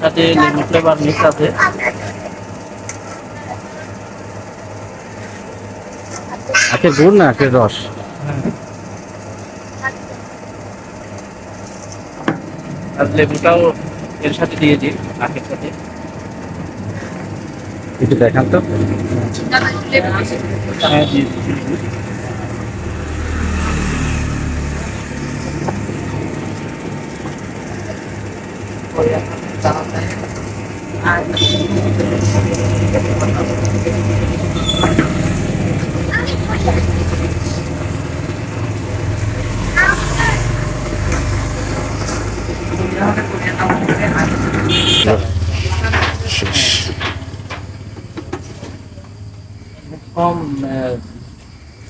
সাথে লেবু flavour mix আছে। আখের গুড় না আখের রস? আর লেবুটাও এর সাথে দিয়েছি আখের সাথে। একটু দেখান তো। হ্যাঁ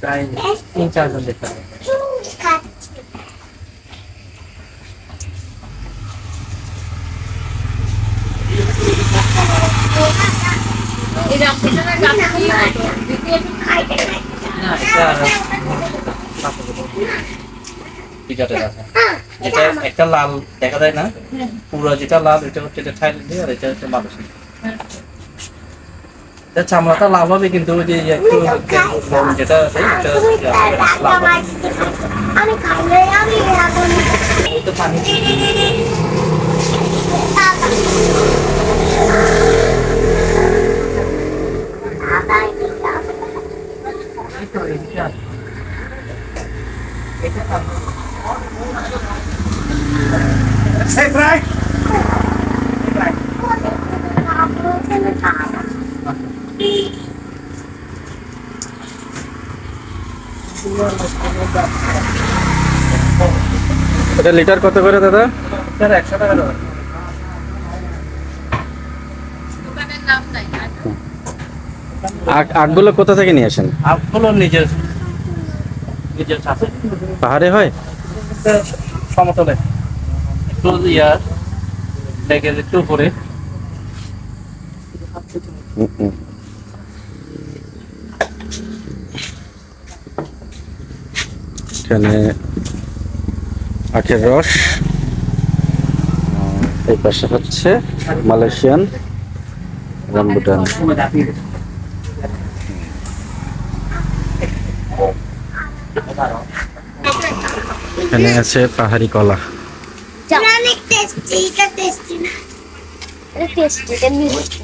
প্রায় তিন চারজন দেখতে হবে না এটা যেটা একটা লাল দেখা যায় না? পুরো যেটা লাল এটা হচ্ছে এটা থাইল্যান্ডে আর এটা হচ্ছে মালয়েশিয়া এটা চামড়াটা লাল হবে কিন্তু ওই যে একটু যেটা আছে এটা লাল হবে। এটা লিটার কত করে দাদা? স্যার একশো টাকা দেবেন আখ আখগুলো কোথা থেকে নিয়ে আসেন? আপগুলো নিজের নিজের চাষে পাহাড়ে হয়? সমতলে। একটু ইয়ার লেগের একটু উপরে। এখানে আখের রস। এই পাশে হচ্ছে মালয়েশিয়ান রামবুটান। এখানে আছে পাহাড়ি কলা। অনেক টেস্টি এটা টেস্টি না। এটা টেস্টি এটা মিষ্টি।